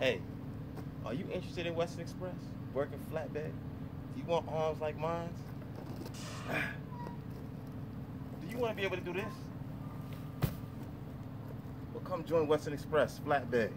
Hey, are you interested in Western Express? Working flatbed? Do you want arms like mine? Do you want to be able to do this? Well, come join Western Express flatbed.